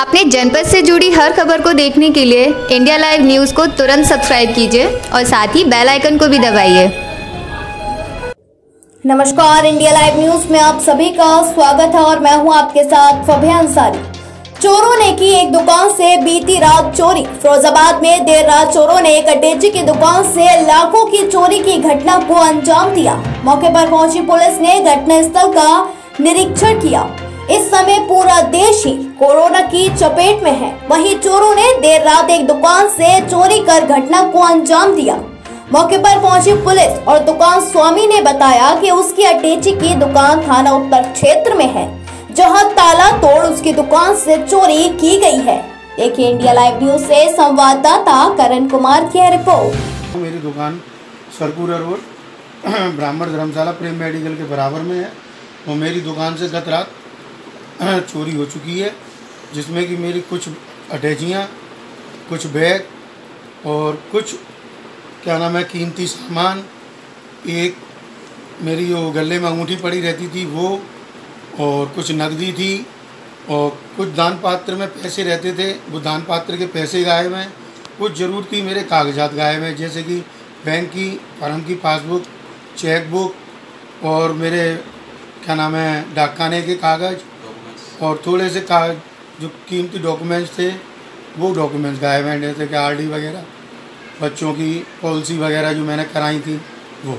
अपने जनपद से जुड़ी हर खबर को देखने के लिए इंडिया लाइव न्यूज़ को तुरंत सब्सक्राइब कीजिए और साथ ही बेल आइकन को भी दबाइए। नमस्कार, इंडिया लाइव न्यूज़ में आप सभी का स्वागत है और मैं हूँ आपके साथ अंसारी। चोरों ने की एक दुकान से बीती रात चोरी। फिरोजाबाद में देर रात चोरों ने एक अटेची की दुकान से लाखों की चोरी की घटना को अंजाम दिया। मौके पर पहुँची पुलिस ने घटना स्थल का निरीक्षण किया। इस समय पूरा देश ही कोरोना की चपेट में है। वहीं चोरों ने देर रात एक दुकान से चोरी कर घटना को अंजाम दिया। मौके पर पहुँची पुलिस और दुकान स्वामी ने बताया कि उसकी अटेची की दुकान थाना उत्तर क्षेत्र में है, जहाँ ताला तोड़ उसकी दुकान से चोरी की गई है। देखिए इंडिया लाइव न्यूज़ से संवाददाता करण कुमार की है रिपोर्ट। मेरी दुकान सरपुरा रोड ब्राह्मण धर्मशाला प्रेम मेडिकल के बराबर में है। वो मेरी दुकान से गत रात चोरी हो चुकी है, जिसमें कि मेरी कुछ अटैचियाँ, कुछ बैग और कुछ, क्या नाम है, कीमती सामान, एक मेरी जो गले में अंगूठी पड़ी रहती थी वो, और कुछ नकदी थी, और कुछ दान पात्र में पैसे रहते थे, वो दान पात्र के पैसे गायब हैं, कुछ ज़रूरती मेरे कागजात गायब हैं, जैसे कि बैंक की, फर्म की पासबुक, चेकबुक और मेरे, क्या नाम है, डाकखाने के कागज़ और थोड़े से का जो कीमती डॉक्यूमेंट्स थे, वो डॉक्यूमेंट्स गायब हैं, जैसे कि आरडी वगैरह, बच्चों की पॉलिसी वगैरह जो मैंने कराई थी, वो।